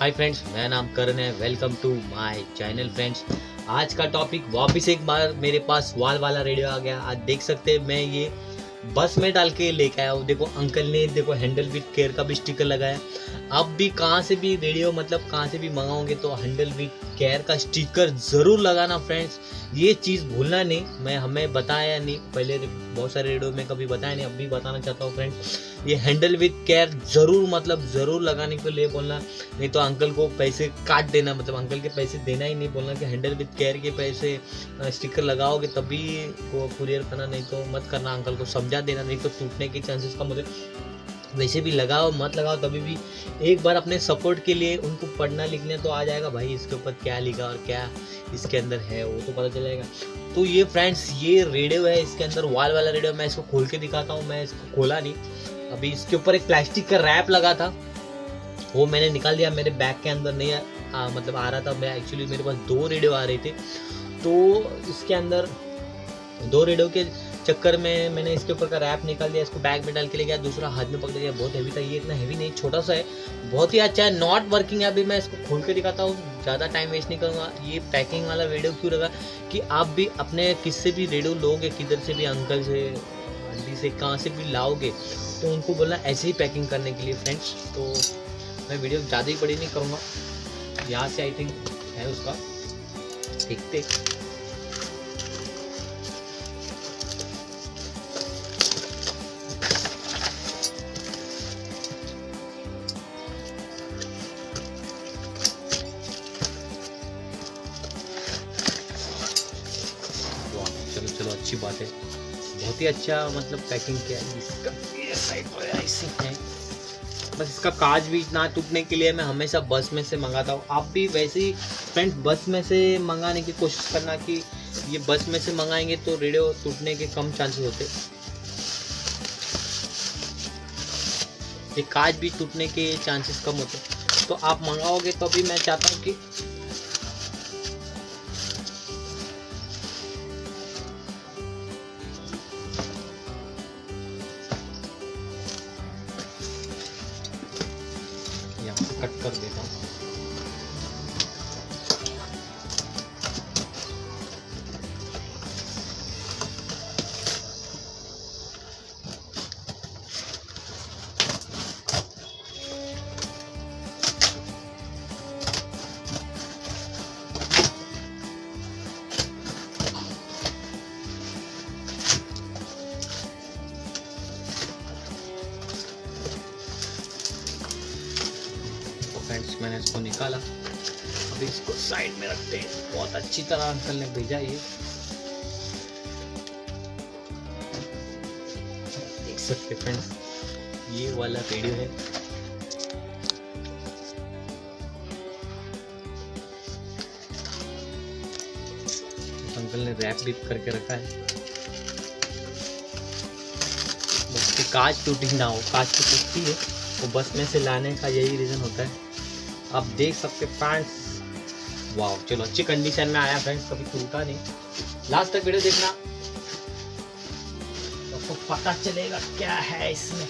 Hi friends मेरा नाम करण है। Welcome to my channel friends आज का टॉपिक वापस एक बार मेरे पास वाल वाला रेडियो आ गया। आज देख सकते हैं, मैं ये बस में डाल के लेके आया हूँ। देखो अंकल ने, देखो हैंडल विथ केयर का भी स्टिकर लगाया। आप भी कहाँ से भी रेडियो मतलब कहाँ से भी मंगाओगे तो हैंडल विथ केयर का स्टिकर ज़रूर लगाना फ्रेंड्स ये चीज़ भूलना नहीं, मैं, हमें बताया नहीं। पहले बहुत सारे रेडियो में कभी बताया नहीं, अब भी बताना चाहता हूँ फ्रेंड्स ये हैंडल विथ केयर ज़रूर मतलब ज़रूर लगाने के लिए बोलना। नहीं तो अंकल को पैसे काट देना मतलब अंकल के पैसे देना ही नहीं, बोलना कि हैंडल विथ केयर के पैसे स्टिकर लगाओगे तभी वो कुरियर करना, नहीं तो मत करना अंकल को समझा देना, नहीं तो टूटने के चांसेस कम होते। वैसे भी लगाओ मत लगाओ तभी भी एक बार अपने सपोर्ट के लिए उनको पढ़ना लिखने तो आ जाएगा। भाई इसके ऊपर क्या लिखा और क्या इसके अंदर है वो तो पता चलेगा। तो ये फ्रेंड्स ये रेडियो है इसके अंदर वाल वाला रेडियो मैं इसको खोल के दिखाता हूँ मैं इसको खोला नहीं। अभी इसके ऊपर एक प्लास्टिक का रैप लगा था वो मैंने निकाल दिया मेरे बैग के अंदर नहीं आ, मतलब आ रहा था। मैं एक्चुअली मेरे पास दो रेडियो आ रहे थे। तो इसके अंदर दो रेडियो के चक्कर में मैंने इसके ऊपर का रैप निकाल दिया, इसको बैग में डाल के ले गया, दूसरा हाथ में पकड़ लिया, बहुत हैवी था ये, इतना हैवी नहीं, छोटा सा है, बहुत ही अच्छा है नॉट वर्किंग है, अभी मैं इसको खोल के दिखाता हूँ, ज़्यादा टाइम वेस्ट नहीं करूँगा, ये पैकिंग वाला रेडियो क्यों लगा कि आप भी अपने किससे भी रेडियो लोगे, किधर से भी अंकल से, आंटी से, कहाँ से भी लाओगे तो उनको बोलना ऐसे ही पैकिंग करने के लिए फ्रेंड्स तो मैं वीडियो ज़्यादा ही बड़ी नहीं करूँगा, यहाँ से आई थिंक है उसका, देखते ही अच्छा मतलब पैकिंग किया है। इसका ये साइड तो ऐसे है बस इसका काज भी ना टूटने के लिए मैं हमेशा बस में से मंगाता हूँ। आप भी वैसे ही फ्रेंड बस में से मंगाने की कोशिश करना कि ये बस में से मंगाएँगे तो रेडियो टूटने के कम चांसेस होते। ये काज भी टूटने के चांसेस कम होते। तो आप मंगाओगे तो अभी मैं चाहता हूँ कि फ्रेंड्स मैंने इसको निकाला। अभी इसको साइड में रखते हैं। बहुत अच्छी तरह अंकल ने भेजा ये। देख सकते फ्रेंड्स ये वाला रेडियो है। अंकल ने रैप भी करके रखा है। कांच टूटी ना हो, कांच तो टूटती है। तो बस में से लाने का यही रीज़न होता है। आप देख सकते फ्रेंड्स वाह चलो, अच्छी कंडीशन में आया फ्रेंड्स कभी टूटा नहीं। लास्ट तक वीडियो देखना। आपको तो पता चलेगा क्या है इसमें।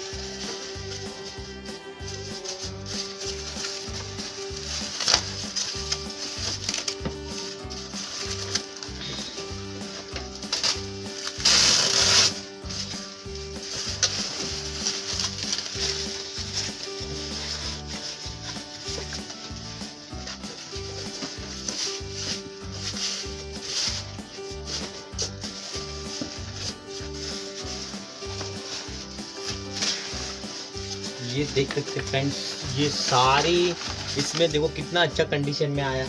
ये देख सकते फ्रेंड्स ये सारी इसमें देखो कितना अच्छा कंडीशन में आया।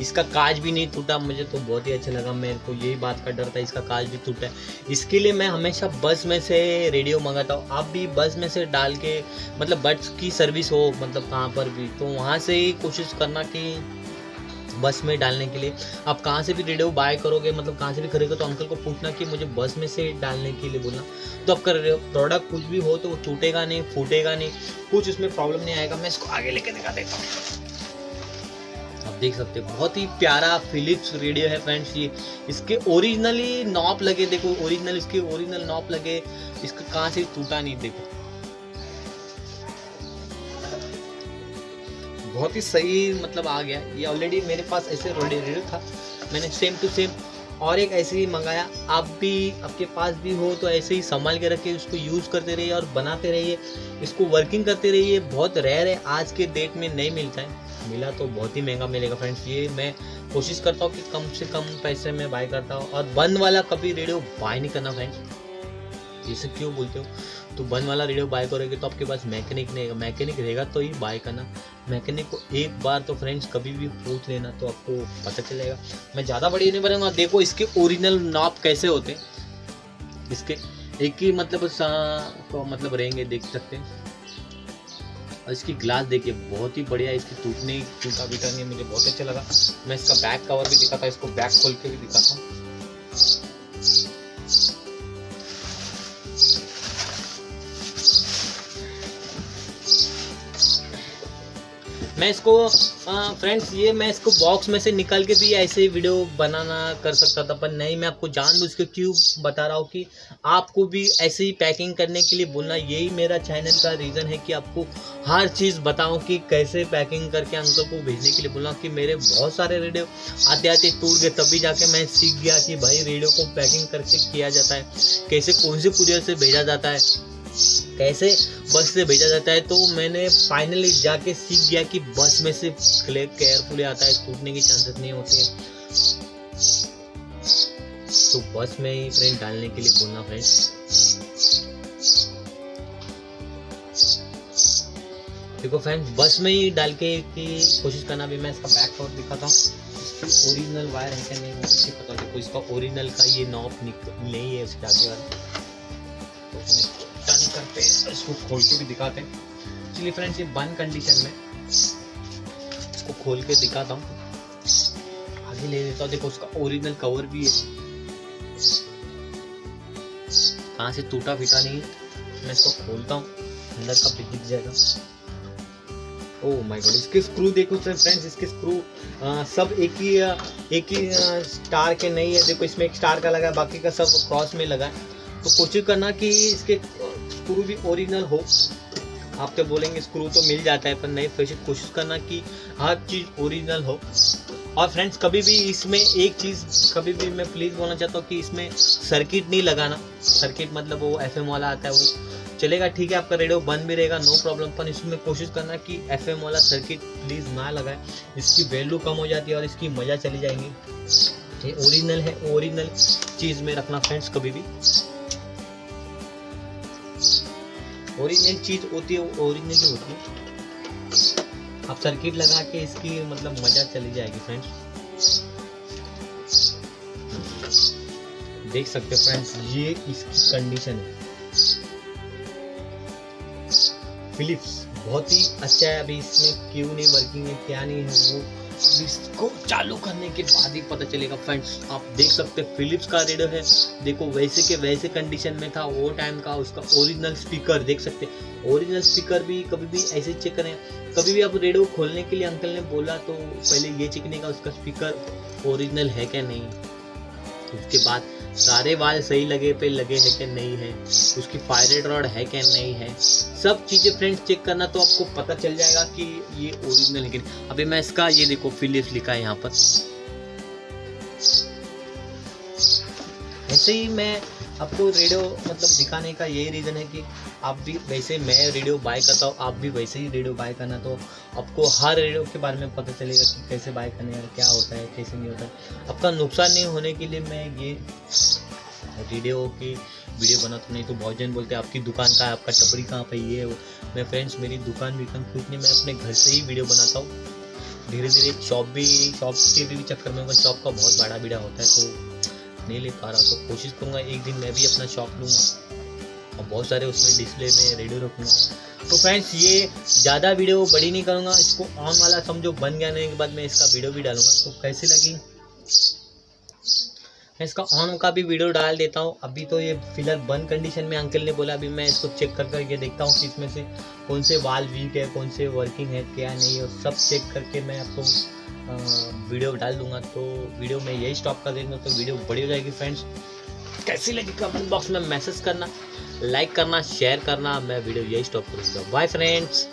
इसका काज भी नहीं टूटा, मुझे तो बहुत ही अच्छा लगा। मेरे को यही बात का डर था, इसका काज भी टूटा इसके लिए मैं हमेशा बस में से रेडियो मंगाता हूँ। आप भी बस में से डाल के मतलब बस की सर्विस हो मतलब कहाँ पर भी तो वहाँ से ही कोशिश करना कि बस में डालने के लिए। आप कहाँ से भी रेडियो बाय करोगे मतलब कहाँ से भी खरीदोगे तो अंकल को पूछना कि मुझे बस में से डालने के लिए बोलना। तो आपका प्रोडक्ट कुछ भी हो तो वो टूटेगा नहीं, फूटेगा नहीं। कुछ उसमें प्रॉब्लम नहीं आएगा, मैं इसको आगे लेके दिखा देता हूँ। आप देख सकते हो, बहुत ही प्यारा फिलिप्स रेडियो है फ्रेंड्स ये। इसके ओरिजिनली नॉप लगे, देखो ओरिजिनल इसके ओरिजिनल नॉप लगे। इसका कहाँ से टूटा नहीं, देखो। बहुत ही सही मतलब आ गया। ये ऑलरेडी मेरे पास ऐसे रेडियो था। मैंने सेम टू सेम और एक ऐसे ही मंगाया। आप भी, आपके पास भी हो तो ऐसे ही संभाल के रखिए उसको यूज़ करते रहिए और बनाते रहिए। इसको वर्किंग करते रहिए। बहुत रेयर है। आज के डेट में नहीं मिलता है। मिला तो बहुत ही महँगा मिलेगा फ्रेंड्स ये मैं कोशिश करता हूँ कि कम से कम पैसे में बाय करता हूँ। और बंद वाला कभी रेडियो बाय नहीं करना फ्रेंड्स जैसे क्यों बोलते हो? तो बंद वाला रेडियो बाय करोगे तो आपके पास मैकेनिक नहीं मैकेनिक रहेगा तो ही बाय करना। मैकेनिक को एक बार तो फ्रेंड्स कभी भी पूछ लेना तो आपको पता चलेगा। मैं ज़्यादा बड़ी नहीं बनाऊँगा देखो, इसके ओरिजिनल नाप कैसे होते इसके एक ही मतलब तो मतलब रहेंगे, देख सकते हैं। और इसकी ग्लास देखिए, बहुत ही बढ़िया। इसकी टूटने, टूटा बीटा नहीं मुझे बहुत अच्छा लगा। मैं इसका बैक कवर भी दिखाता इसको बैक खोल के भी दिखाता हूँ। मैं इसको फ्रेंड्स ये मैं इसको बॉक्स में से निकल के भी ऐसे वीडियो बनाना कर सकता था, पर नहीं, मैं आपको जान बुझ के क्यों बता रहा हूँ कि आपको भी ऐसे ही पैकिंग करने के लिए बोलना, यही मेरा चैनल का रीज़न है कि आपको हर चीज़ बताऊँ कि कैसे पैकिंग करके अंकल को भेजने के लिए बोलना, कि मेरे बहुत सारे रेडियो आते आते टूट गए, तभी जाके मैं सीख गया कि भाई रेडियो को पैकिंग करके किया जाता है, कैसे, कौन से कुरियर से भेजा जाता है कैसे बस से भेजा जाता है तो मैंने फाइनली जाके सीख गया कि बस में से केयरफुली आता है, टूटने की चांसेस नहीं होते तो बस में ही फ्रेंड डालने के लिए बोलना फ्रेंड देखो फ्रेंड बस में ही डाल के की कोशिश करना भी मैं इसका बैक कवर दिखाता हूँ। ओरिजिनल वायर है क्या नहीं मुझे पता देखो इसका ओरिजिनल का ये नॉप नहीं है, उसके आगे वाला। तो हैं इसको खोल के भी दिखाते हैं। चलिए फ्रेंड्स ये बंद कंडीशन में इसको खोल के दिखाता हूँ। आगे ले लेता हूँ। देखो उसका ओरिजिनल कवर भी है। कहाँ से टूटा फीटा नहीं है। मैं इसको खोलता हूँ। अंदर का भी दिख जाएगा। ओह माय गॉड इसके स्क्रू देखो सर फ्रेंड्स इसके स्क्रू आ, सब एक ही एक ही स्टार के नहीं है। देखो इसमें एक स्टार का लगा है बाकी का सब क्रॉस में लगा है। तो कोशिश करना कि इसके स्क्रू भी ओरिजिनल हो आप तो बोलेंगे स्क्रू तो मिल जाता है, पर नहीं, फिर कोशिश करना कि हर चीज़ ओरिजिनल हो। और फ्रेंड्स कभी भी इसमें एक चीज़, कभी भी मैं प्लीज़ बोलना चाहता हूँ कि इसमें सर्किट नहीं लगाना। सर्किट मतलब वो एफएम वाला आता है, वो चलेगा, ठीक है, आपका रेडियो बंद भी रहेगा नो प्रॉब्लम पर इसमें कोशिश करना कि एफ़ वाला सर्किट प्लीज़ ना लगाए। इसकी वैल्यू कम हो जाती है और इसकी मज़ा चली जाएँगी। ये ओरिजिनल है ओरिजिनल चीज़ में रखना फ्रेंड्स कभी भी। ओरिजिनल चीज़ होती है, वो ओरिजिनल ही होती। है आप सर्किट लगा के इसकी मतलब मज़ा चली जाएगी फ्रेंड्स देख सकते हैं फ्रेंड्स ये इसकी कंडीशन है। फिलिप्स बहुत ही अच्छा है, अभी इसमें क्यों नहीं वर्किंग है, क्या नहीं है, वो इसको चालू करने के बाद ही पता चलेगा फ्रेंड्स आप देख सकते हैं फिलिप्स का रेडियो है। देखो, वैसे के वैसे कंडीशन में था, वो टाइम का उसका ओरिजिनल स्पीकर देख सकते हैं। ओरिजिनल स्पीकर भी कभी भी ऐसे चेक करें। कभी भी आप रेडियो खोलने के लिए अंकल ने बोला तो पहले ये चेक नहीं का उसका स्पीकर ओरिजिनल है क्या नहीं? उसके बाद सारे वाल सही लगे पे लगे हैं कि नहीं है? उसकी फायरेड रॉड है कि नहीं है? सब चीज़ें फ्रेंड्स चेक करना तो आपको पता चल जाएगा कि ये ओरिजिनल है कि अभी मैं इसका ये देखो फिलिप्स लिखा है यहाँ पर। ऐसे ही मैं आपको रेडियो मतलब दिखाने का यही रीज़न है कि आप भी वैसे मैं रेडियो बाय करता हूँ, आप भी वैसे ही रेडियो बाय करना। तो आपको हर रेडियो के बारे में पता चलेगा कि कैसे बाय करने का, क्या होता है, कैसे नहीं होता है। आपका नुकसान नहीं होने के लिए मैं ये रेडियो की वीडियो बनाता नहीं तो बहुत जन बोलते हैं, आपकी दुकान कहाँ है, आपका टपरी कहाँ पर ये है मैं फ्रेंड्स मेरी दुकान विकान कुछ नहीं मैं अपने घर से ही वीडियो बनाता हूँ। धीरे धीरे शॉप भी शॉप के भी चक्कर में शॉप का बहुत बड़ा बीड़ा होता है तो नहीं ले पा रहा तो कोशिश करूँगा एक दिन मैं भी अपना शॉप लूँगा और बहुत सारे उसमें डिस्प्ले में रेडियो रखूँगा। तो फ्रेंड्स ये ज़्यादा वीडियो बड़ी नहीं करूँगा, इसको ऑन वाला समझो, बन गया के बाद मैं इसका वीडियो भी डालूँगा। तो कैसी लगी? मैं इसका ऑन का भी वीडियो डाल देता हूँ। अभी तो ये फ़िलहाल बंद कंडीशन में अंकल ने बोला, अभी मैं इसको चेक कर करके देखता हूँ कि इसमें से कौन से वाल वीक है, कौन से वर्किंग है, क्या नहीं है सब चेक करके मैं आपको वीडियो डाल दूँगा तो वीडियो में यही स्टॉप कर देंगे तो वीडियो बड़ी हो जाएगी फ्रेंड्स कैसी लगी कमेंट बॉक्स में मैसेज करना लाइक करना शेयर करना, मैं वीडियो यही स्टॉप करूँगा. Bye friends